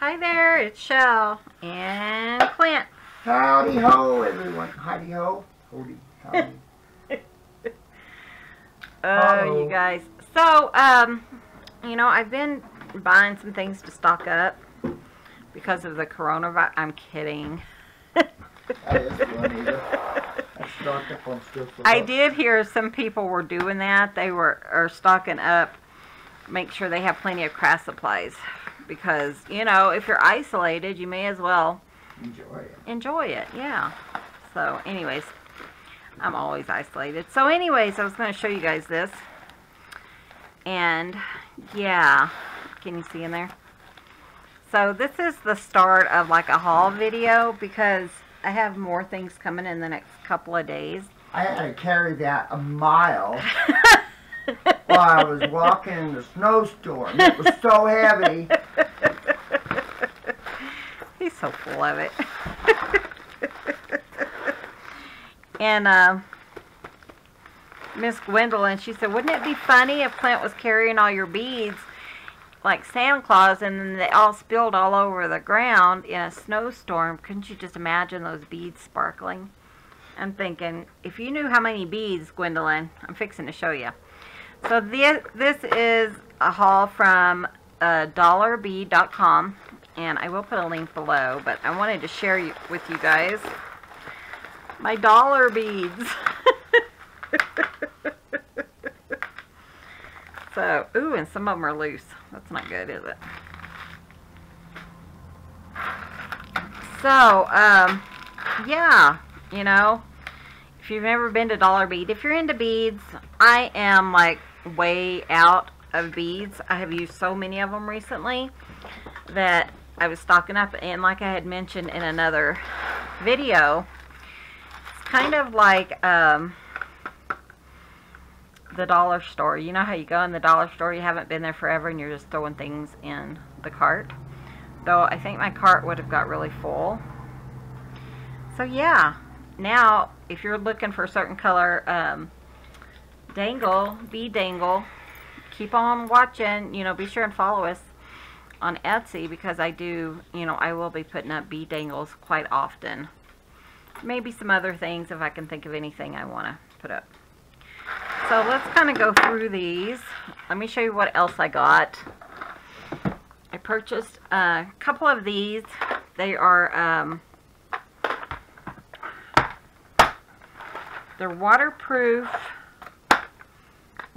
Hi there, it's Chelle and Clint. Howdy ho, everyone. Howdy ho. Howdy. Howdy. Oh, Uh-oh. you guys. So, um, you know, I've been buying some things to stock up because of the coronavirus. I'm kidding. That is funny. I stocked up on stuff. for I about- did hear some people were doing that. They were are stocking up, make sure they have plenty of craft supplies because you know if you're isolated, you may as well Enjoy it. enjoy it. Yeah. So, anyways, I'm always isolated. So, anyways, I was going to show you guys this, and yeah, can you see in there? So this is the start of like a haul video because I have more things coming in the next couple of days. I had to carry that a mile while I was walking in the snowstorm. It was so heavy. He's so full of it. and uh, Miss Gwendolyn, she said, wouldn't it be funny if Clint was carrying all your beads like Santa Claus and then they all spilled all over the ground in a snowstorm? Couldn't you just imagine those beads sparkling? I'm thinking, if you knew how many beads, Gwendolyn, I'm fixing to show you. So this, this is a haul from uh, dollarbead.com and I will put a link below, but I wanted to share you, with you guys my dollar beads. so, ooh, and some of them are loose. That's not good, is it? So, um, yeah, you know, if you've never been to Dollar Bead, if you're into beads, I am like way out of beads. I have used so many of them recently that I was stocking up and like I had mentioned in another video, it's kind of like um, the dollar store. You know how you go in the dollar store, you haven't been there forever and you're just throwing things in the cart? Though I think my cart would have got really full. So yeah, now if you're looking for a certain color um, dangle, bead dangle, keep on watching, you know, be sure and follow us on Etsy because I do, you know, I will be putting up bead dangles quite often. Maybe some other things if I can think of anything I want to put up. So let's kind of go through these. Let me show you what else I got. I purchased a couple of these. They are, um, they're waterproof,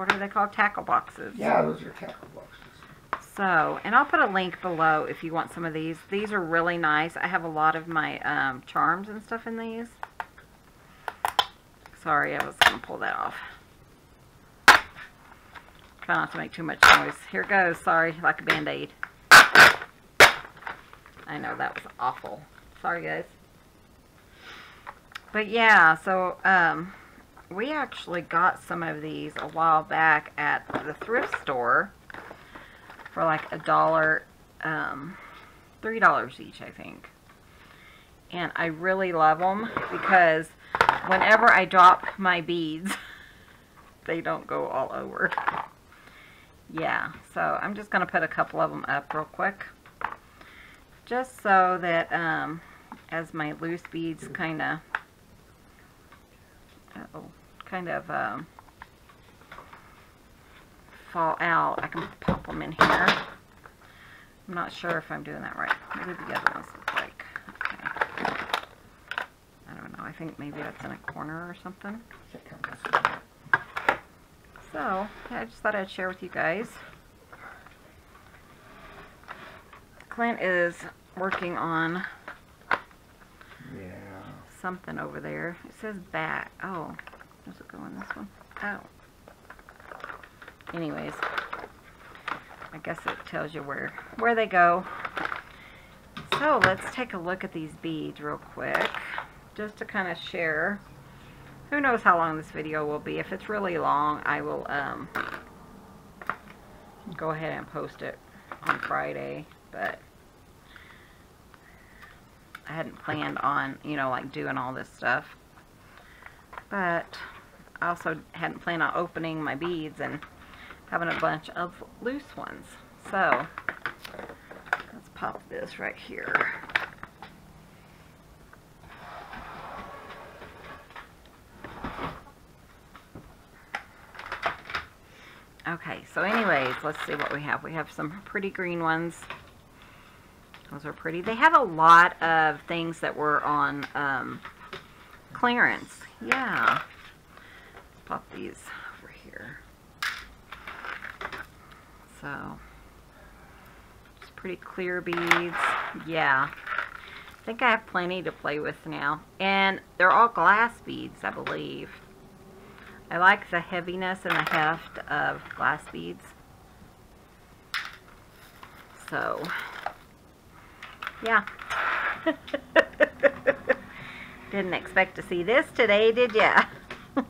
what are they called? Tackle boxes. Yeah, those are tackle boxes. So, and I'll put a link below if you want some of these. These are really nice. I have a lot of my um, charms and stuff in these. Sorry, I was going to pull that off. Try not to make too much noise. Here goes. Sorry, like a band-aid. I know, that was awful. Sorry, guys. But yeah, so, um, we actually got some of these a while back at the thrift store for like a dollar, um, three dollars each, I think. And I really love them because whenever I drop my beads, they don't go all over. Yeah, so I'm just going to put a couple of them up real quick. Just so that um, as my loose beads kind of, uh oh kind of um, fall out, I can pop them in here. I'm not sure if I'm doing that right. What do the other ones look like? Okay. I don't know. I think maybe that's in a corner or something. So, yeah, I just thought I'd share with you guys. Clint is working on Yeah. something over there. It says back. Oh, does it go in this one? Oh. Anyways, I guess it tells you where where they go. So let's take a look at these beads real quick, just to kind of share. Who knows how long this video will be? If it's really long, I will um, go ahead and post it on Friday. But I hadn't planned on, you know, like doing all this stuff. But I also hadn't planned on opening my beads and having a bunch of loose ones. So let's pop this right here. Okay, so anyways, let's see what we have. We have some pretty green ones. Those are pretty. They have a lot of things that were on um, clearance. Yeah. Pop these over here. So, it's pretty clear beads. Yeah. I think I have plenty to play with now. And they're all glass beads, I believe. I like the heaviness and the heft of glass beads. So, yeah. Didn't expect to see this today, did ya?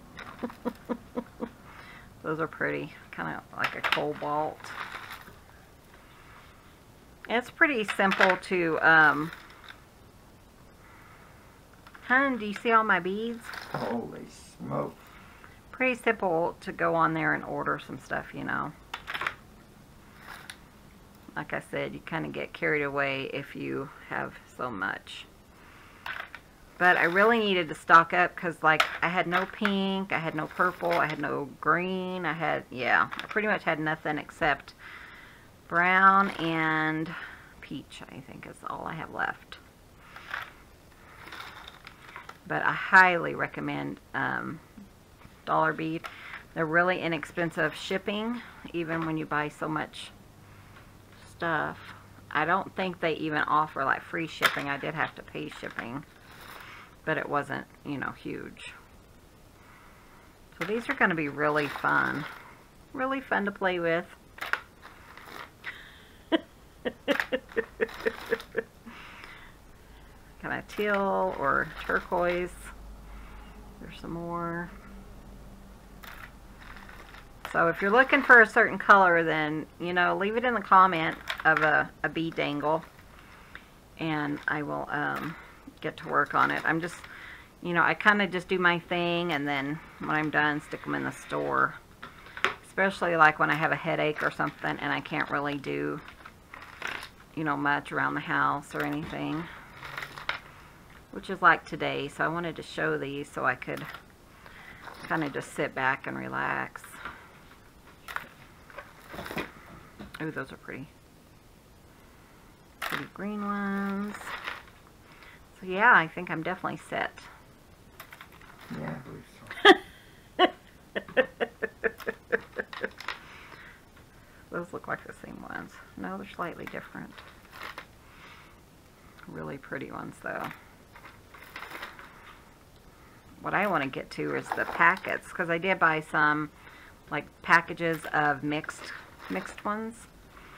Those are pretty, kind of like a cobalt. It's pretty simple to, um, Hun, do you see all my beads? Holy smoke. Pretty simple to go on there and order some stuff, you know. Like I said, you kind of get carried away if you have so much. But I really needed to stock up because, like, I had no pink, I had no purple, I had no green, I had, yeah, I pretty much had nothing except brown and peach, I think is all I have left. But I highly recommend um, Dollar Bead. They're really inexpensive shipping, even when you buy so much stuff. I don't think they even offer like free shipping. I did have to pay shipping but it wasn't, you know, huge. So these are going to be really fun. Really fun to play with. kind of teal or turquoise. There's some more. So if you're looking for a certain color, then, you know, leave it in the comment of a, a bead dangle. And I will, um, get to work on it. I'm just, you know, I kind of just do my thing and then when I'm done, stick them in the store. Especially like when I have a headache or something and I can't really do, you know, much around the house or anything. Which is like today. So I wanted to show these so I could kind of just sit back and relax. Ooh, those are pretty. Pretty green ones. So yeah, I think I'm definitely set. Yeah, I believe so. Those look like the same ones. No, they're slightly different. Really pretty ones though. What I want to get to is the packets because I did buy some like packages of mixed mixed ones.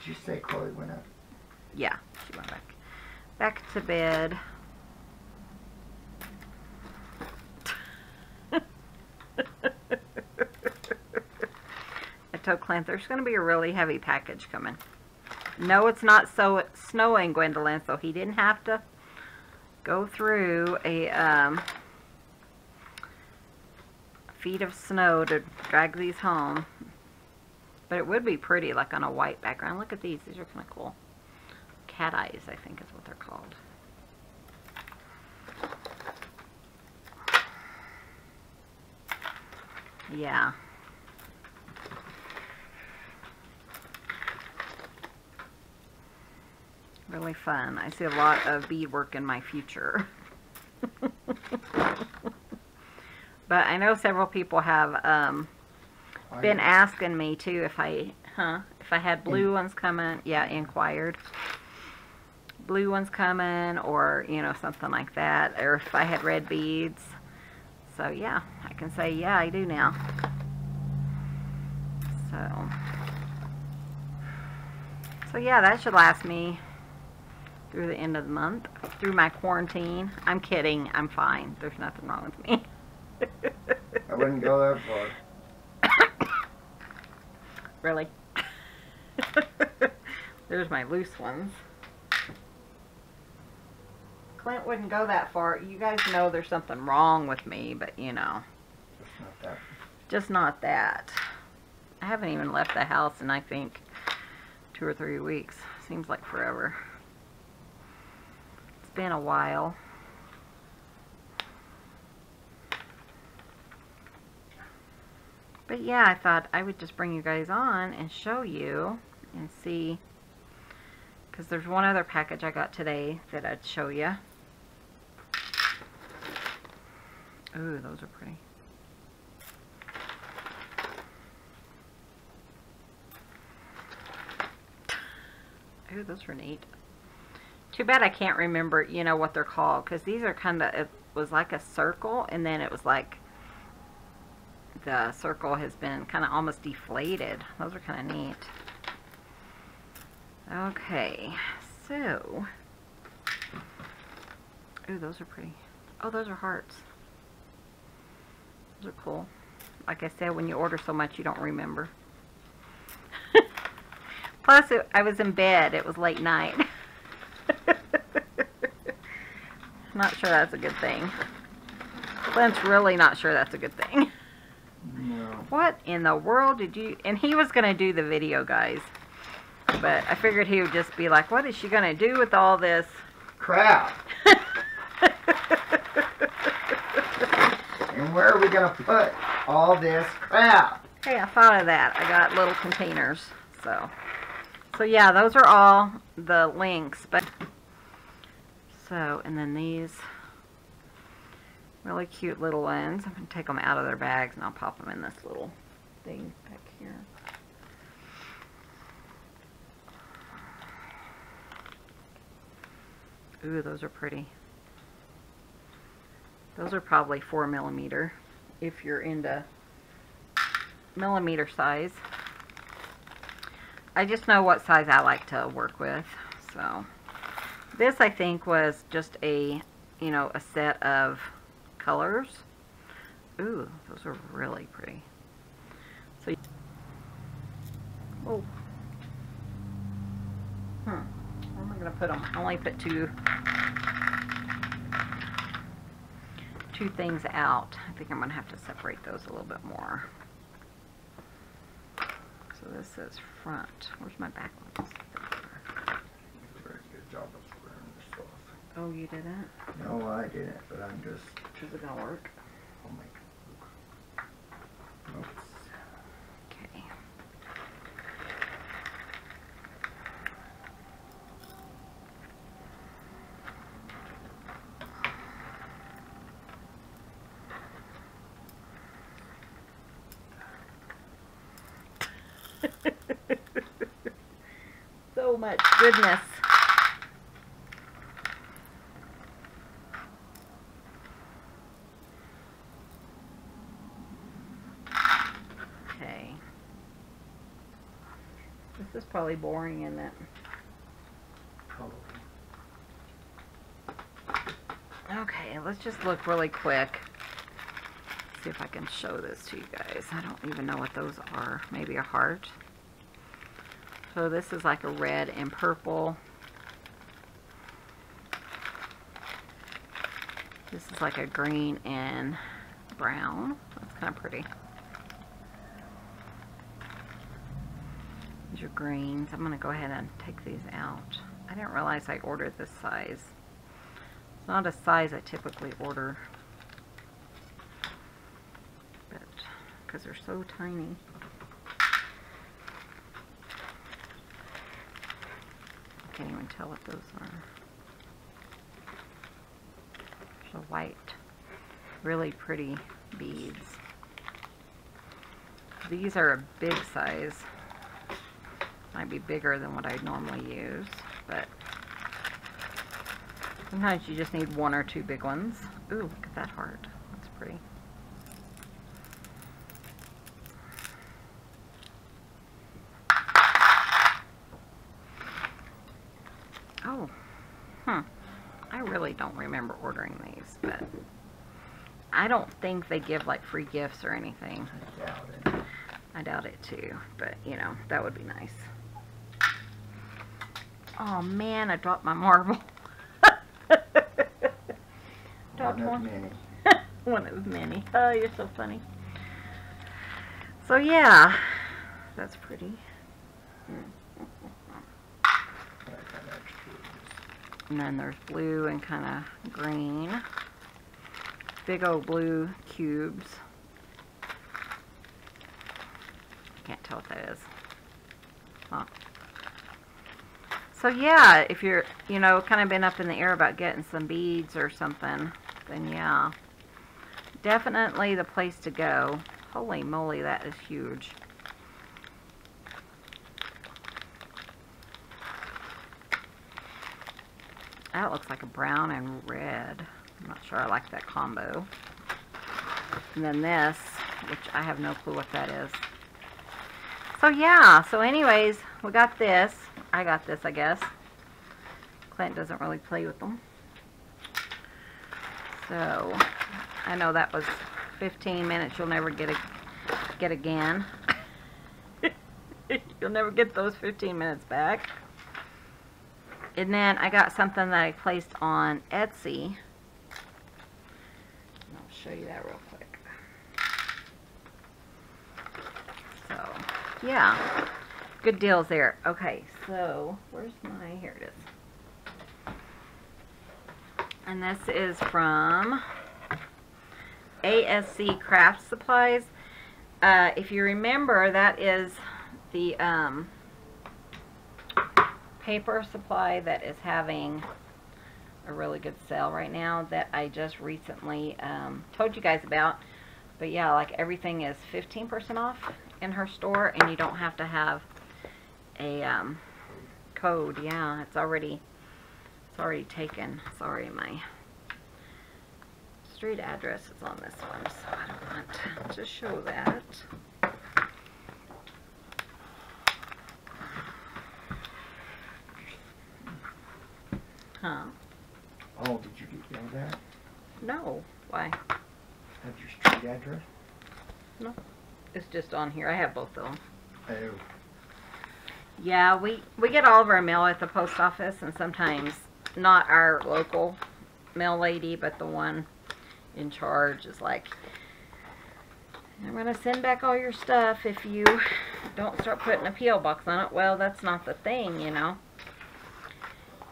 Did you say Chloe went up? Yeah, she went back back to bed. I told Clint there's going to be a really heavy package coming. No, it's not so snowing, Gwendolyn, so he didn't have to go through a um, feet of snow to drag these home. But it would be pretty, like on a white background. Look at these. These are kind of cool. Cat eyes, I think is what they're called. Yeah. Really fun. I see a lot of beadwork in my future. but I know several people have um, been asking me too if I, huh, if I had blue ones coming. Yeah, inquired. Blue ones coming or, you know, something like that. Or if I had red beads. So yeah, I can say, yeah, I do now. So, so yeah, that should last me through the end of the month, through my quarantine. I'm kidding. I'm fine. There's nothing wrong with me. I wouldn't go that far. really? There's my loose ones. Clint wouldn't go that far. You guys know there's something wrong with me, but you know. Just not that. Just not that. I haven't even left the house in, I think, two or three weeks. Seems like forever. It's been a while. But yeah, I thought I would just bring you guys on and show you and see. Because there's one other package I got today that I'd show you. Ooh, those are pretty. Ooh, those are neat. Too bad I can't remember, you know, what they're called. Because these are kind of, it was like a circle. And then it was like, the circle has been kind of almost deflated. Those are kind of neat. Okay, so. Ooh, those are pretty. Oh, those are hearts. Those are cool. Like I said, when you order so much, you don't remember. Plus, it, I was in bed. It was late night. not sure that's a good thing. Clint's really not sure that's a good thing. No. What in the world did you... And he was going to do the video, guys. But I figured he would just be like, what is she going to do with all this? Crap. and where are we going to put all this crap? Hey, I thought of that. I got little containers. So, so yeah, those are all the links. But so, and then these really cute little ones. I'm gonna take them out of their bags and I'll pop them in this little thing back here. Ooh, those are pretty. Those are probably four millimeter if you're into millimeter size. I just know what size I like to work with. So this I think was just a, you know, a set of colors. Ooh, those are really pretty. So, oh, hmm, where am I going to put them? I only put two, two things out. I think I'm going to have to separate those a little bit more. So this says front. Where's my back ones? Very good job of this off. Oh, you didn't? No, I didn't, but I'm just. Is it going to work? Oh my. Oops. Okay. So much goodness. Okay. This is probably boring, isn't it? Probably. Okay, let's just look really quick. See if I can show this to you guys. I don't even know what those are. Maybe a heart. So this is like a red and purple. This is like a green and brown. That's kind of pretty. These are greens. I'm going to go ahead and take these out. I didn't realize I ordered this size. It's not a size I typically order. But, because they're so tiny. I can't even tell what those are. So white. Really pretty beads. These are a big size. Might be bigger than what I normally use, but sometimes you just need one or two big ones. Ooh, look at that heart. That's pretty. Oh, hmm. I really don't remember these, but I don't think they give like free gifts or anything. I doubt it. I doubt it too, but you know, that would be nice. Oh man, I dropped my marble. dropped One many. one of many. Oh, you're so funny. So yeah, that's pretty. I got extra. And then there's blue and kind of green. Big old blue cubes. Can't tell what that is. Huh. So yeah, if you're, you know, kind of been up in the air about getting some beads or something, then yeah. Definitely the place to go. Holy moly, that is huge. That looks like a brown and red. I'm not sure I like that combo. And then this, which I have no clue what that is. So yeah, so anyways, we got this. I got this, I guess. Clint doesn't really play with them. So, I know that was 15 minutes you'll never get a, get again. you'll never get those 15 minutes back. And then I got something that I placed on Etsy. I'll show you that real quick. So, yeah. Good deals there. Okay, so where's my, here it is. And this is from ASC Craft Supplies. Uh, if you remember, that is the um, paper supply that is having a really good sale right now that I just recently um, told you guys about. But yeah, like everything is 15% off in her store and you don't have to have a um, code. Yeah, it's already it's already taken. Sorry, my street address is on this one, so I don't want to show that. Huh? Oh, did you get yelled at? No. Why? Have your street address? No. It's just on here. I have both of them. Oh. Yeah, we, we get all of our mail at the post office, and sometimes not our local mail lady, but the one in charge is like, I'm going to send back all your stuff if you don't start putting a P.O. box on it. Well, that's not the thing, you know.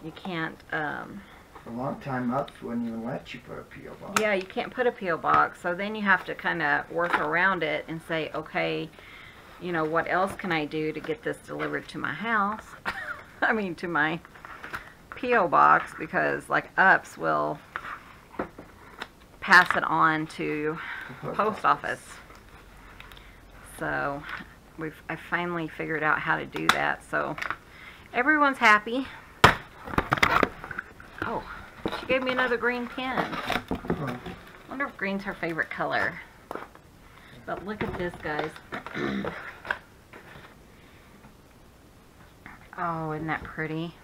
You can't, um, a long time, UPS wouldn't even let you put a P.O. box. yeah, you can't put a P.O. box, so then you have to kind of work around it and say, okay, you know, what else can I do to get this delivered to my house? I mean, to my P.O. box, because, like, UPS will pass it on to The post office. So, we've, I finally figured out how to do that, so everyone's happy. Oh, she gave me another green pen. Wonder if green's her favorite color. But look at this, guys. oh, isn't that pretty?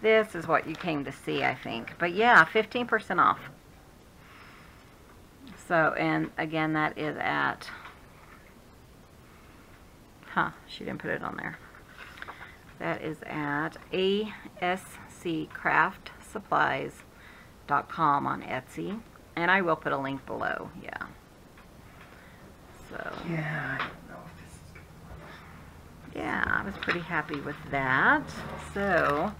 This is what you came to see, I think. But yeah, 15% off. So, and again, that is at... Huh, she didn't put it on there. That is at asccraftsupplies.com on Etsy. And I will put a link below, yeah. So, Yeah, I don't know if this is yeah, I was pretty happy with that. So,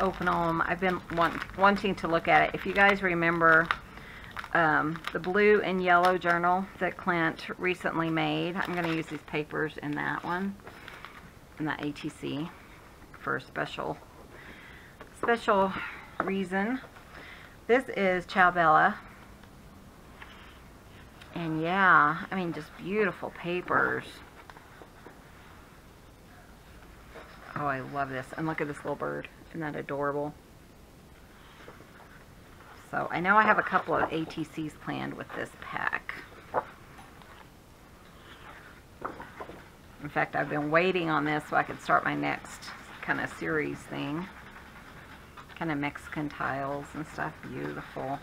open them. I've been want, wanting to look at it. If you guys remember um, the blue and yellow journal that Clint recently made, I'm going to use these papers in that one, in that ATC, for a special, special reason. This is Ciao Bella. And yeah, I mean, just beautiful papers. Oh, I love this. And look at this little bird. Isn't that adorable? So I know I have a couple of ATCs planned with this pack. In fact, I've been waiting on this so I could start my next kind of series thing. Kind of Mexican tiles and stuff. Beautiful.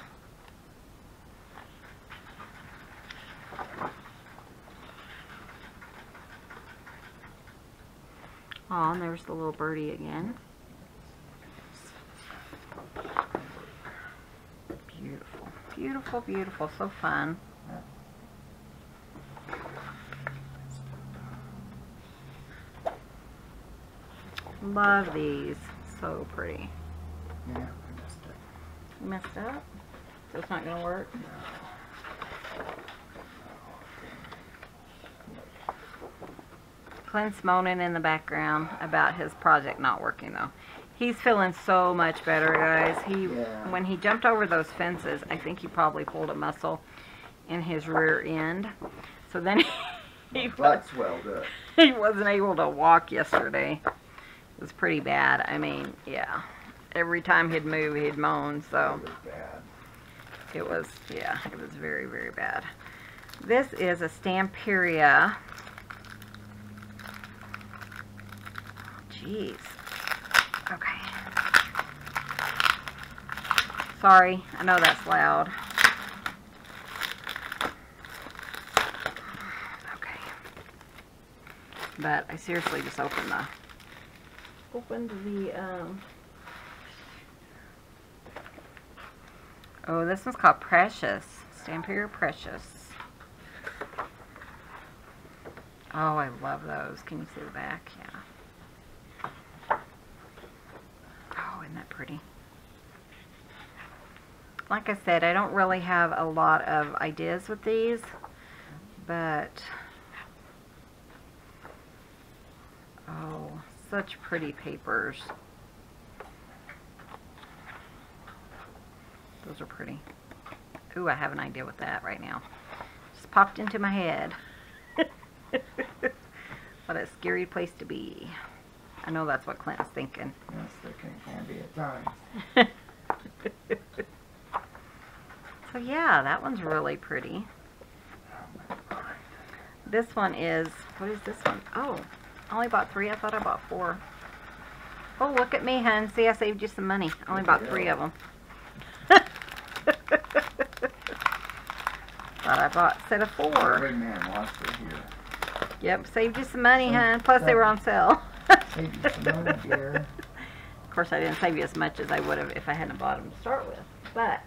Oh, and there's the little birdie again. Beautiful, Beautiful. So fun. Love these. So pretty. Yeah, I missed it. You messed up? So it's not going to work? Clint's moaning in the background about his project not working though. He's feeling so much better, guys. He Yeah. when he jumped over those fences, I think he probably pulled a muscle in his rear end. So then he, swelled up. he wasn't able to walk yesterday. It was pretty bad. I mean, yeah. Every time he'd move, he'd moan. So That was bad. it was, yeah, it was very, very bad. This is a Stamperia. Jeez. Okay. Sorry, I know that's loud. Okay. But I seriously just opened the opened the um Oh, this one's called Precious. Stamperia Precious. Oh, I love those. Can you see the back? Yeah. Oh, isn't that pretty? Like I said, I don't really have a lot of ideas with these, but oh, such pretty papers. Those are pretty. Ooh, I have an idea with that right now. Just popped into my head. what a scary place to be. I know that's what Clint is thinking. Yes, there can, can be at times. So yeah, that one's really pretty. This one is, what is this one? Oh, I only bought three. I thought I bought four. Oh, look at me, hun. See, I saved you some money. I only bought three of them. Thought I bought a set of four. Man wants to hear. Yep, saved you some money, hun. Plus, they were on sale. Save you some money, dear. Of course, I didn't save you as much as I would have if I hadn't bought them to start with. But,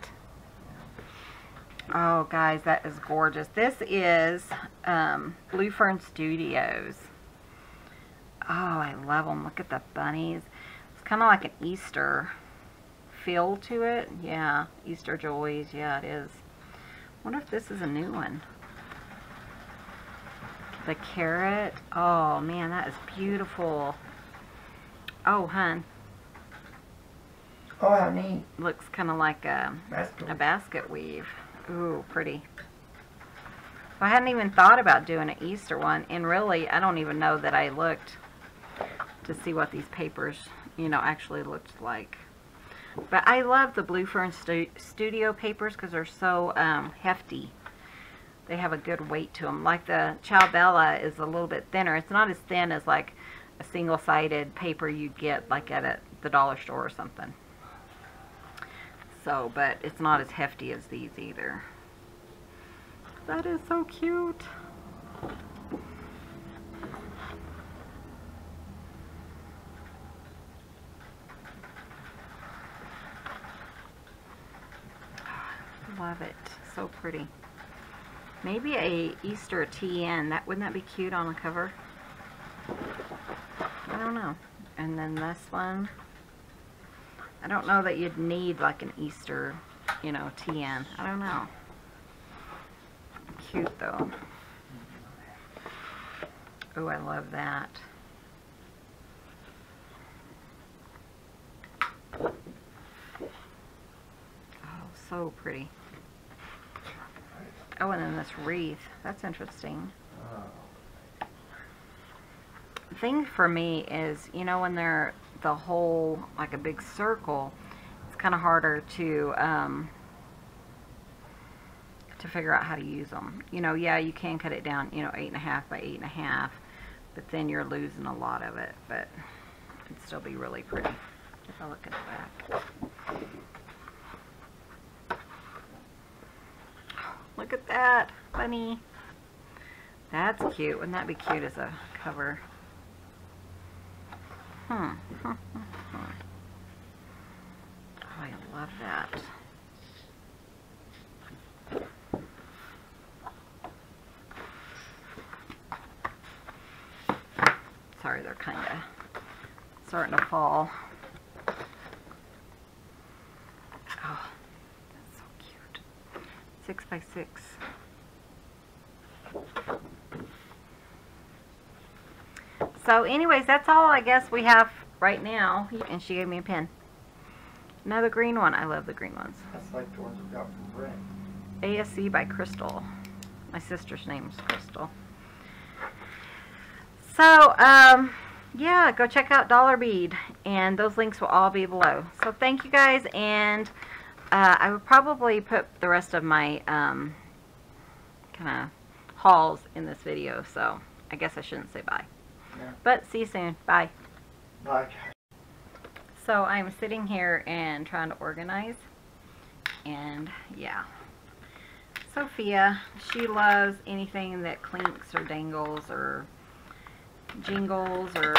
oh, guys, that is gorgeous. This is um, Blue Fern Studios. Oh, I love them. Look at the bunnies. It's kind of like an Easter feel to it. Yeah, Easter Joys. Yeah, it is. wonder if this is a new one. The carrot. Oh, man, that is beautiful. Oh, hun. Oh, how neat. Looks kind of like a, a basket weave. Ooh, pretty. I hadn't even thought about doing an Easter one, and really, I don't even know that I looked to see what these papers, you know, actually looked like. But I love the Blue Fern stu Studio papers because they're so um, hefty. They have a good weight to them. Like the Ciao Bella is a little bit thinner. It's not as thin as like a single-sided paper you'd get like at a, the dollar store or something. So, but it's not as hefty as these either. That is so cute. Love it. So pretty. Maybe a Easter TN. That wouldn't that be cute on the cover? I don't know. And then this one. I don't know that you'd need like an Easter, you know, TN. I don't know. Cute though. Oh, I love that. Oh, so pretty. Oh, and then this wreath. That's interesting. Oh, The thing for me is, you know, when they're the whole, like a big circle, it's kind of harder to, um, to figure out how to use them. You know, yeah, you can cut it down, you know, eight and a half by eight and a half, but then you're losing a lot of it, but it'd still be really pretty if I look at the back. Look at that, bunny. That's cute. Wouldn't that be cute as a cover? Huh. oh, I love that. Sorry, they're kind of starting to fall. Oh, that's so cute. Six by six. So anyways, that's all I guess we have right now. And she gave me a pen. Another green one. I love the green ones. That's like the ones we got from Brent. ASC by Crystal. My sister's name is Crystal. So, um, yeah, go check out Dollar Bead, and those links will all be below. So thank you guys, and uh, I would probably put the rest of my um, kind of hauls in this video, so I guess I shouldn't say bye. Yeah. But see you soon. Bye. Like, So I'm sitting here and trying to organize, and yeah. Sophia, she loves anything that clinks or dangles or jingles or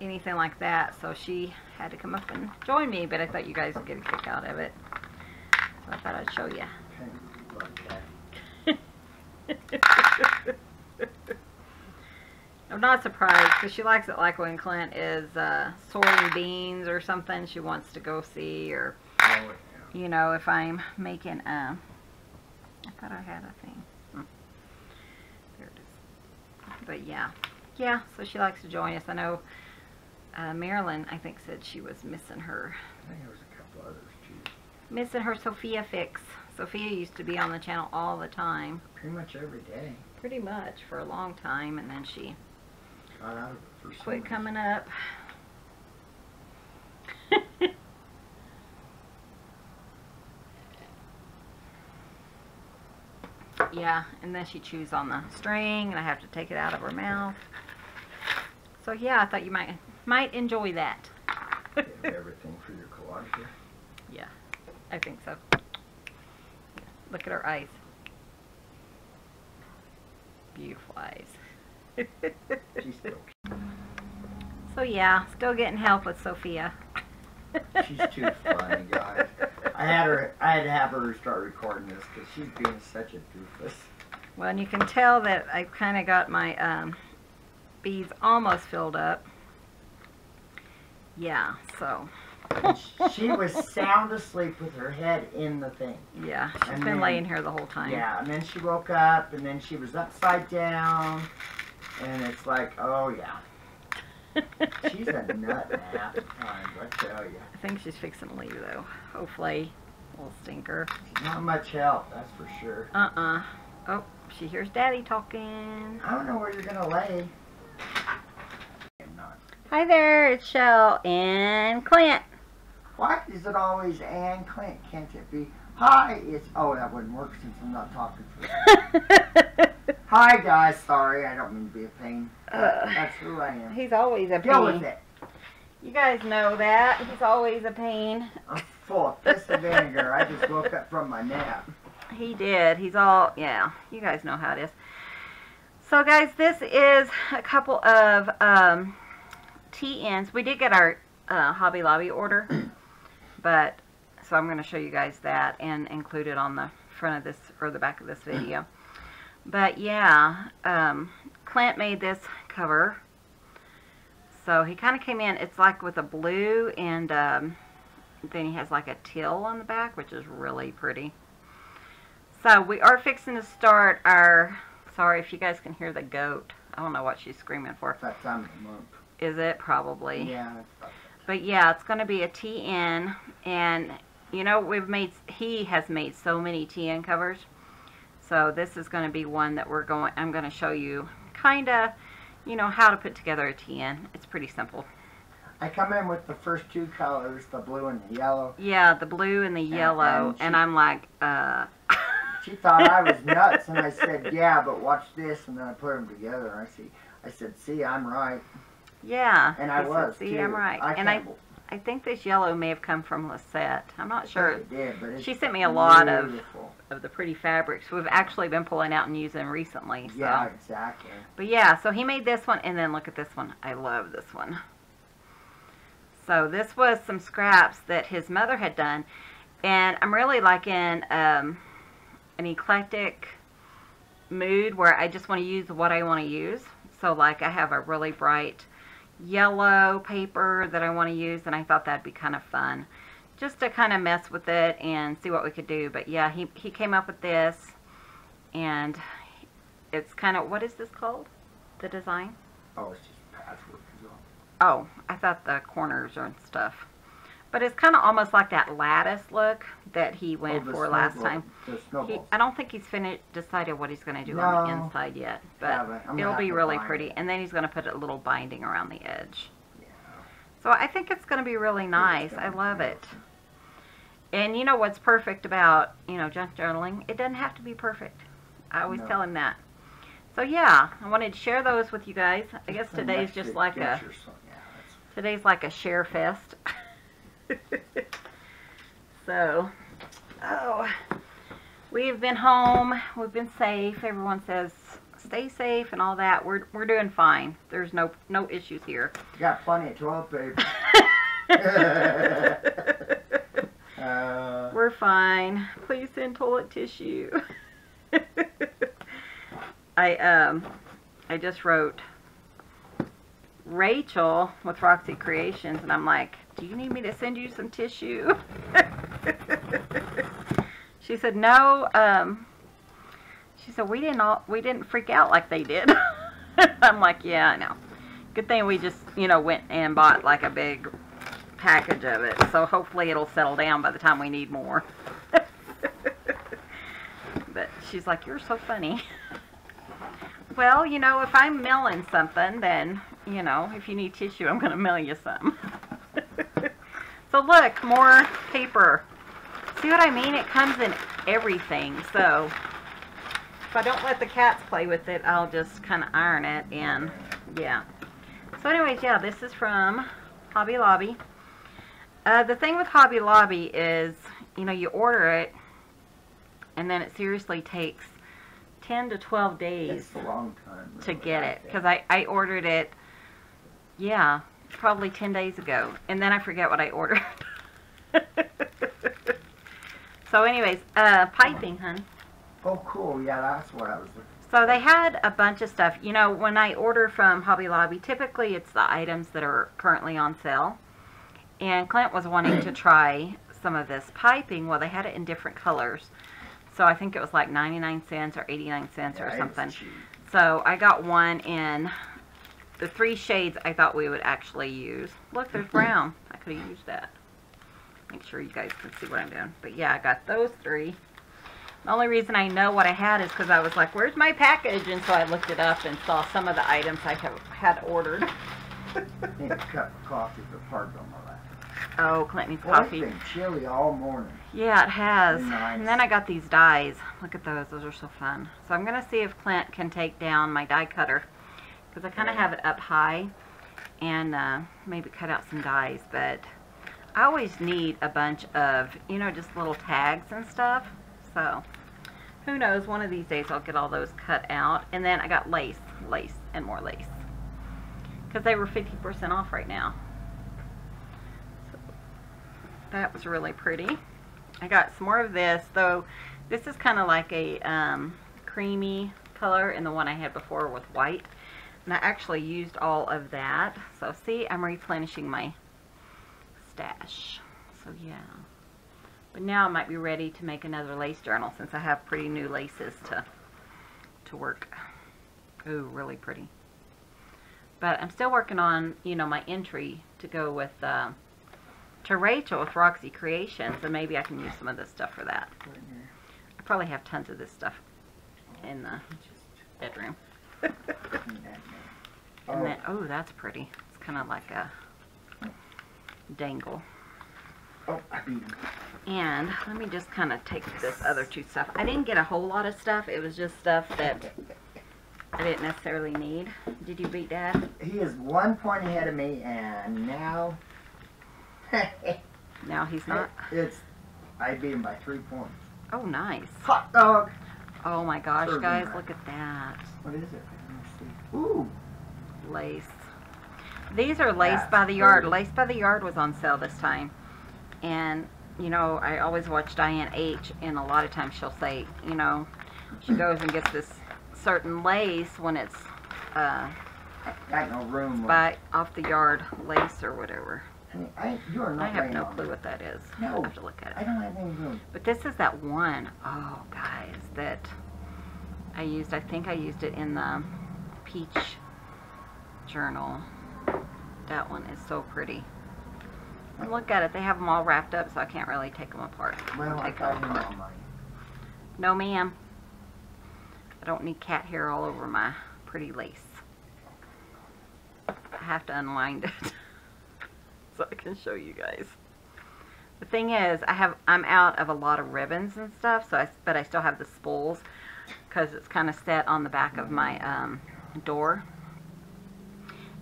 anything like that. So she had to come up and join me, but I thought you guys would get a kick out of it. So I thought I'd show you. okay. I'm not surprised because she likes it like when Clint is uh, sorting beans or something she wants to go see or Oh, you know, if I'm making, um, I thought I had a thing. Hmm. There it is. But yeah, yeah, so she likes to join us. I know uh, Marilyn, I think, said she was missing her, I think there was a couple others too. missing her Sophia fix. Sophia used to be on the channel all the time, Pretty much every day. pretty much for a long time, and then she Got out for some quit coming up. yeah, and then she chews on the string, and I have to take it out of her mouth. So yeah, I thought you might might enjoy that. Everything for your collage here. yeah, I think so. Look at her eyes. Beautiful eyes. She's still so yeah, still getting help with Sophia. She's too funny, guys. I had her. I had to have her start recording this because she's being such a doofus. Well, and you can tell that I've kind of got my um, beads almost filled up. Yeah, so, she was sound asleep with her head in the thing. yeah, she's And been then- laying here the whole time. Yeah, and then she woke up, and then she was upside down, and it's like, oh yeah, she's a nut time. I tell you, I think she's fixing to leave, though. Hopefully. Little stinker. not much help, that's for sure. Uh-uh. Oh, she hears Daddy talking. I don't know where you're gonna lay. I'm not. Hi there, it's Chelle and Clint. Why is it always Ann Clint? Can't it be? Hi, it's oh that wouldn't work since I'm not talking for you. Hi guys, sorry, I don't mean to be a pain. Uh. that's who I am. He's always a pain. Deal with it. You guys know that. He's always a pain. I'm full of piss and vinegar. I just woke up from my nap. He did. He's all, yeah, you guys know how it is. So, guys, this is a couple of um, TNs. We did get our uh, Hobby Lobby order, but, so I'm going to show you guys that and include it on the front of this, or the back of this video. But, yeah, um, Clint made this cover. So, he kind of came in, it's like with a blue and um, then he has like a teal on the back, which is really pretty. So we are fixing to start our, sorry if you guys can hear the goat. I don't know what she's screaming for. That time of the month. Is it? Probably. Yeah, it's But yeah, it's going to be a TN. And, you know, we've made, he has made so many TN covers. So this is going to be one that we're going, I'm going to show you kind of, you know, how to put together a TN. It's pretty simple. I come in with the first two colors, the blue and the yellow. Yeah, the blue and the yellow. and she- And I'm like, uh... She thought I was nuts, and I said, "Yeah, but watch this." And then I put them together, and I see, I said, "See, I'm right," Yeah. and I he said, was See, too. I'm right. I and I, I think this yellow may have come from Lisette. I'm not sure It did, but it's She sent me a lot of- of the pretty fabrics we've actually been pulling out and using recently. So. Yeah, exactly. But yeah, so he made this one, and then look at this one. I love this one. So this was some scraps that his mother had done, and I'm really liking um, an eclectic mood where I just want to use what I want to use. So like I have a really bright yellow paper that I want to use, and I thought that'd be kind of fun. Just to kind of mess with it and see what we could do. But yeah, he, he came up with this, and it's kind of, what is this called? The design? Oh, it's just patchwork well. Oh, I thought the corners are and stuff. But it's kind of almost like that lattice look that he went oh, for last time. He. I don't think he's finished decided what he's going to do on the inside yet, but it'll be really pretty. it. And then he's going to put a little binding around the edge. Yeah. So I think it's going to be really nice. I love it. And you know what's perfect about, you know, junk journaling? It doesn't have to be perfect. I always No. tell him that. So yeah, I wanted to share those with you guys. I guess today's just like a today's like a share fest. so, oh, we've been home. We've been safe. Everyone says stay safe and all that. We're we're doing fine. There's no no issues here. Got plenty of toilet paper. uh, We're fine. Please send toilet tissue. I um I just wrote Rachel with Roxy Creations and I'm like, "Do you need me to send you some tissue?" she said, "No, um she said we didn't all we didn't freak out like they did." I'm like, "Yeah, I know." Good thing we just, you know, went and bought like a big package of it. So hopefully it'll settle down by the time we need more. but she's like, You're so funny. well, you know, if I'm mailing something, then, you know, if you need tissue, I'm going to mail you some. So look, more paper. See what I mean? It comes in everything. So if I don't let the cats play with it, I'll just kind of iron it and, yeah. So anyways, yeah, this is from Hobby Lobby. Uh, the thing with Hobby Lobby is, you know, you order it, and then it seriously takes 10 to 12 days a long time. to get it. Because I, I ordered it, yeah, probably 10 days ago. And then I forget what I ordered. so anyways, uh, piping, hun. Oh, cool. Yeah, that's what I was looking So they had a bunch of stuff. You know, when I order from Hobby Lobby, typically it's the items that are currently on sale. And Clint was wanting to try some of this piping. Well, they had it in different colors. So I think it was like 99 cents or 89 cents Yeah, or something. So I got one in the three shades I thought we would actually use. Look, there's mm-hmm. brown. I could have used that. Make sure you guys can see what I'm doing. But yeah, I got those three. The only reason I know what I had is because I was like, where's my package? And so I looked it up and saw some of the items I have, had ordered. Need a cup of coffee for part of my life. Oh, Clint needs Well, it's coffee. been chilly all morning. Yeah, it has. Nice. And then I got these dies. Look at those. Those are so fun. So I'm going to see if Clint can take down my die cutter. Because I kind of have it up high. And uh, maybe cut out some dies. But I always need a bunch of, you know, just little tags and stuff. So who knows. One of these days I'll get all those cut out. And then I got lace. Lace and more lace. Because they were 50% off right now. So that was really pretty. I got some more of this, though this is kind of like a um, creamy color, and the one I had before with white. And I actually used all of that. So see, I'm replenishing my stash. So yeah. But now I might be ready to make another lace journal since I have pretty new laces to to work. Ooh, really pretty. But I'm still working on, you know, my entry to go with uh, to Rachel with Roxy Creations, and maybe I can use some of this stuff for that. I probably have tons of this stuff in the Just bedroom. Now. And Oh, then, oh, that's pretty. It's kind of like a dangle. oh, I beat. And let me just kind of take this other two stuff. I didn't get a whole lot of stuff. It was just stuff that I didn't necessarily need. Did you beat Dad? He is one point ahead of me, and now No, he's not. it's I beat him by three points. Oh, nice. Hot dog. Oh my gosh, Serving guys, look at that. What is it? Let me see. Ooh, lace. These are Lace That's by the Yard. Lace by the Yard was on sale this time. And, you know, I always watch Diane H. And a lot of times she'll say, you know, she goes and gets this certain lace when it's uh, I got no room. buy off the yard lace or whatever. I, you are I have no clue what that is. No. I have to look at it. I don't have any room. But this is that one, oh guys, that I used. I think I used it in the peach journal. That one is so pretty. And look at it. They have them all wrapped up, so I can't really take them apart. Well, take got them apart. no. No, ma'am. I don't need cat hair all over my pretty lace. I have to unwind it so I can show you guys. The thing is, I have I'm out of a lot of ribbons and stuff, so I, but I still have the spools because it's kind of set on the back of my um, door,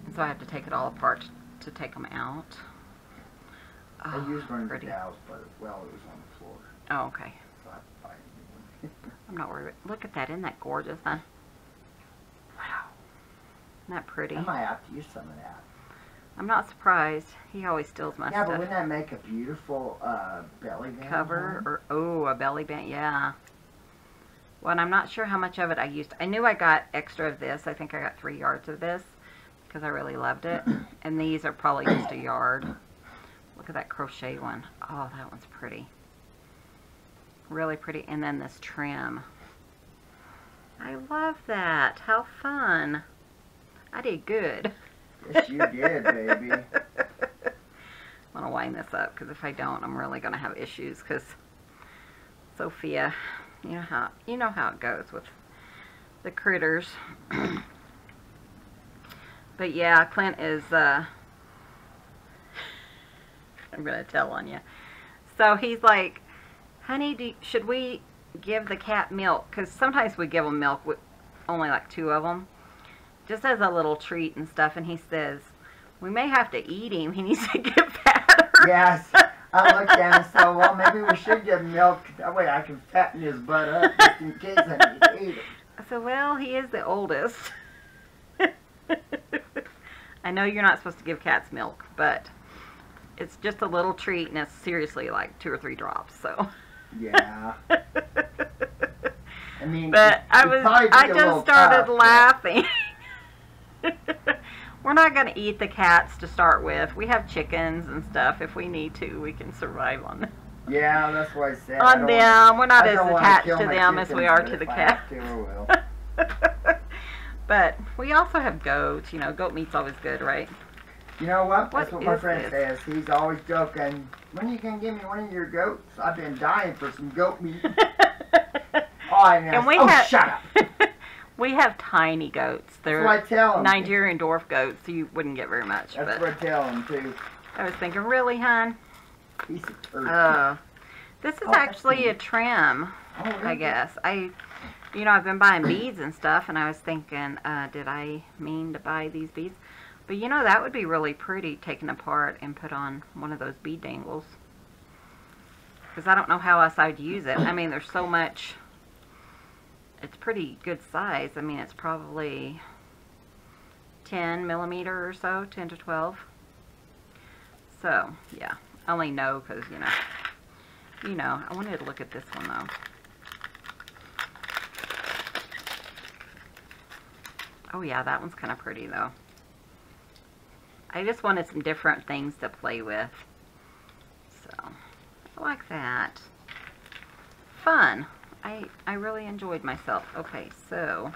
and so I have to take it all apart to take them out. I Oh, used one of the dowels, but well, it was on the floor, Oh, okay. so I had to buy a new one. I'm not worried. Look at that. Isn't that gorgeous, huh? Wow. Isn't that pretty? I might have to use some of that. I'm not surprised. He always steals my Yeah, but wouldn't that make a beautiful uh, belly band? Cover or oh, a belly band. Yeah. Well, and I'm not sure how much of it I used. I knew I got extra of this. I think I got three yards of this because I really loved it. and these are probably just a yard. Look at that crochet one. Oh, that one's pretty. Really pretty. And then this trim. I love that. How fun. I did good. Yes, you did, baby. I'm gonna wind this up because if I don't, I'm really gonna have issues. Because Sophia, you know how you know how it goes with the critters. but yeah, Clint is. Uh, I'm gonna tell on you. So he's like, "Honey, do, should we give the cat milk? Because sometimes we give them milk with only like two of them." just as a little treat and stuff. And he says, we may have to eat him. He needs to get fatter. Yes. I looked at him and said, well, maybe we should give him milk. That way I can fatten his butt up just in case I need to eat him. I said, well, he is the oldest. I know you're not supposed to give cats milk, but it's just a little treat, and it's seriously like two or three drops. So. Yeah. I mean, but I was, I just started laughing. We're not going to eat the cats to start with. We have chickens and stuff. If we need to, we can survive on them. Yeah, that's what I said. On don't them, wanna- we're not I as attached to them as we are to the if I cat. to, but we also have goats. You know, goat meat's always good, right? You know what? What That's what my friend this? says. He's always joking. When are you gonna give me one of your goats? I've been dying for some goat meat. Oh, I know. and we oh, have shut up. we have tiny goats. That's what I They're tell him. Nigerian dwarf goats, so you wouldn't get very much. That's what I tell him too. I was thinking, really, hon? He's a turd. Uh, this is Oh, that's actually a neat. trim. oh, I guess. I, you know, I've been buying beads and stuff, and I was thinking, uh, did I mean to buy these beads? But you know, that would be really pretty taken apart and put on one of those bead dangles. Because I don't know how else I'd use it. I mean, there's so much. It's pretty good size. I mean, it's probably 10 millimeter or so, 10 to 12. So, yeah. I only know because, you know, you know, I wanted to look at this one though. Oh yeah, that one's kind of pretty though. I just wanted some different things to play with. So, I like that. Fun. I, I really enjoyed myself. Okay, so,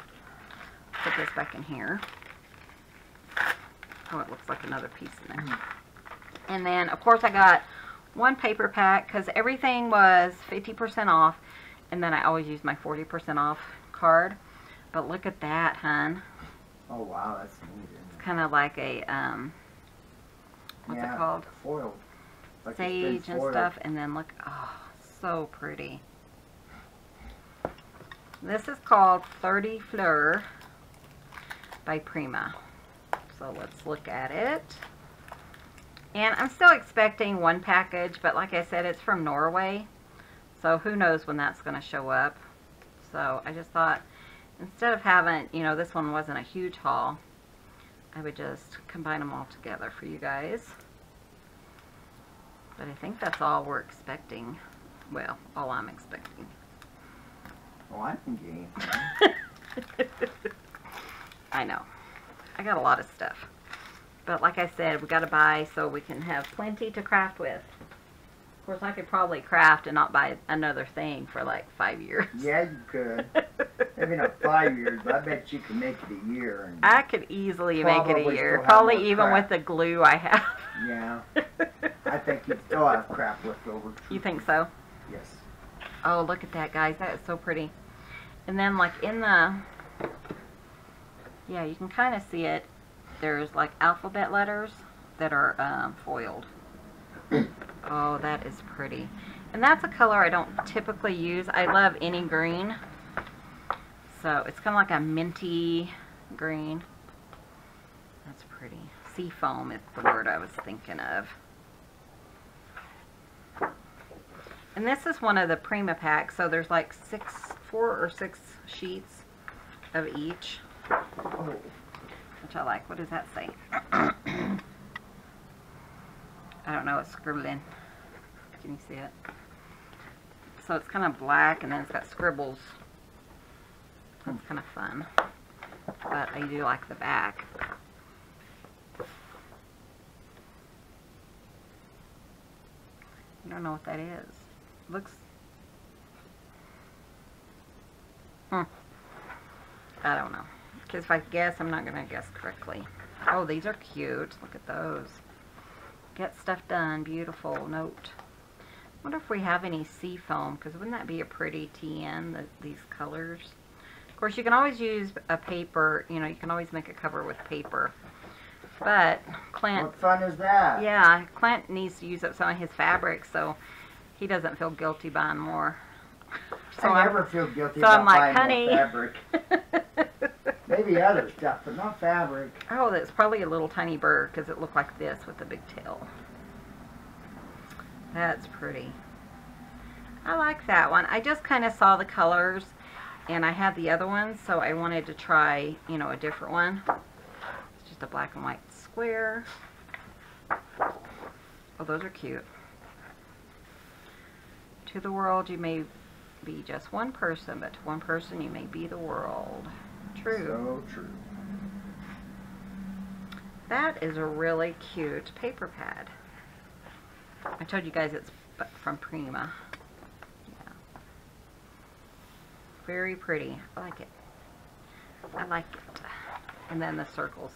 put this back in here. Oh, it looks like another piece in there. And then, of course, I got one paper pack because everything was 50% off. And then I always use my 40% off card. But look at that, hun. Oh wow, that's neat. It's kind of like a, um, what's yeah, it called? Foiled. Like Sage and foiled. stuff. And then look, oh, so pretty. This is called Flirty Fleur by Prima. So let's look at it. And I'm still expecting one package, but like I said, it's from Norway. So who knows when that's going to show up. So I just thought, instead of having, you know, this one wasn't a huge haul, I would just combine them all together for you guys. But I think that's all we're expecting. Well, all I'm expecting. Oh, I'm engaged. I know. I I got a lot of stuff. But like I said, we got to buy so we can have plenty to craft with. Of course, I could probably craft and not buy another thing for like five years. Yeah, you could. Maybe not five years, but I bet you could make it a year. And, I could easily make it a year. Probably even crap. with the glue I have. yeah, I think you still have crap left over. you think so? Yes. Oh, look at that, guys. That is so pretty. And then, like, in the... Yeah, you can kind of see it. There's, like, alphabet letters that are um, foiled. Oh, that is pretty. And that's a color I don't typically use. I love any green. So, it's kind of like a minty green. That's pretty. Seafoam is the word I was thinking of. And this is one of the Prima packs, so there's like six, four or six sheets of each, which I like. What does that say? I don't know, it's scribbling. Can you see it? So it's kind of black and then it's got scribbles. That's kind of fun. But I do like the back. I don't know what that is. Looks. Hmm. I don't know. Because if I guess, I'm not going to guess correctly. Oh, these are cute. Look at those. Get stuff done. Beautiful note. wonder if we have any sea foam, because wouldn't that be a pretty TN, the, these colors? Of course, you can always use a paper, you know, you can always make a cover with paper. But Clint what fun is that? yeah, Clint needs to use up some of his fabric so he doesn't feel guilty buying more. So I I'm- never feel guilty so about I'm like, buying "Honey." fabric. Maybe other stuff, but not fabric. oh, that's probably a little tiny bird because it looked like this with the big tail. That's pretty. I like that one. I just kind of saw the colors and I had the other ones so I wanted to try, you know, a different one. It's just a black and white square. Oh, those are cute. To the world you may be just one person, but to one person you may be the world. True. So true. That is a really cute paper pad. I told you guys it's from Prima. Yeah. Very pretty. I like it. I like it. And then the circles.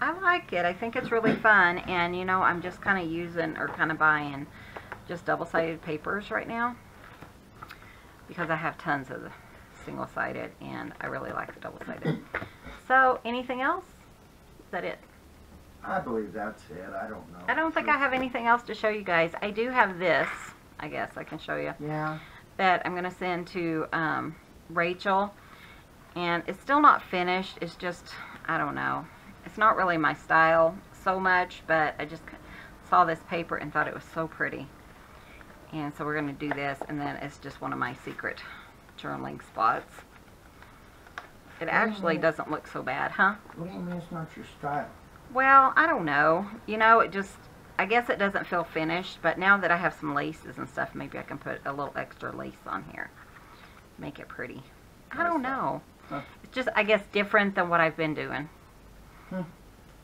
I like it. I think it's really fun. And, you know, I'm just kind of using or kind of buying just double-sided papers right now. Because I have tons of the single-sided and I really like the double-sided. So, anything else? Is that it? I believe that's it. I don't know. I don't think I have anything else to show you guys. I do have this, I guess I can show you, Yeah. that I'm going to send to um, Rachel. And it's still not finished. It's just, I don't know. It's not really my style so much, but I just saw this paper and thought it was so pretty. And so we're going to do this, and then it's just one of my secret journaling spots. It actually doesn't look so bad, huh? What do you mean it's not your style? Well, I don't know. You know, it just, I guess it doesn't feel finished, but now that I have some laces and stuff, maybe I can put a little extra lace on here. Make it pretty. I don't know. Huh. It's just, I guess, different than what I've been doing. Hmm.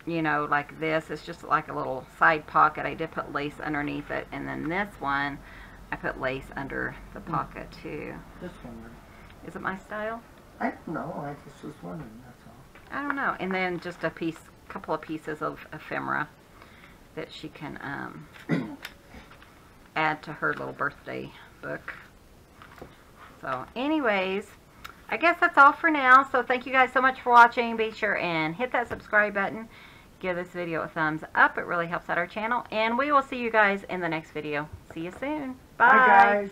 You know, like this, it's just like a little side pocket. I did put lace underneath it, and then this one, I put lace under the Hmm. pocket too. Just wondering. Is it my style? I don't know. I just was wondering. That's all. I don't know. And then just a piece, couple of pieces of ephemera that she can um, add to her little birthday book. So, anyways, I guess that's all for now. So, thank you guys so much for watching. Be sure and hit that subscribe button. Give this video a thumbs up. It really helps out our channel. And we will see you guys in the next video. See you soon. Bye, guys.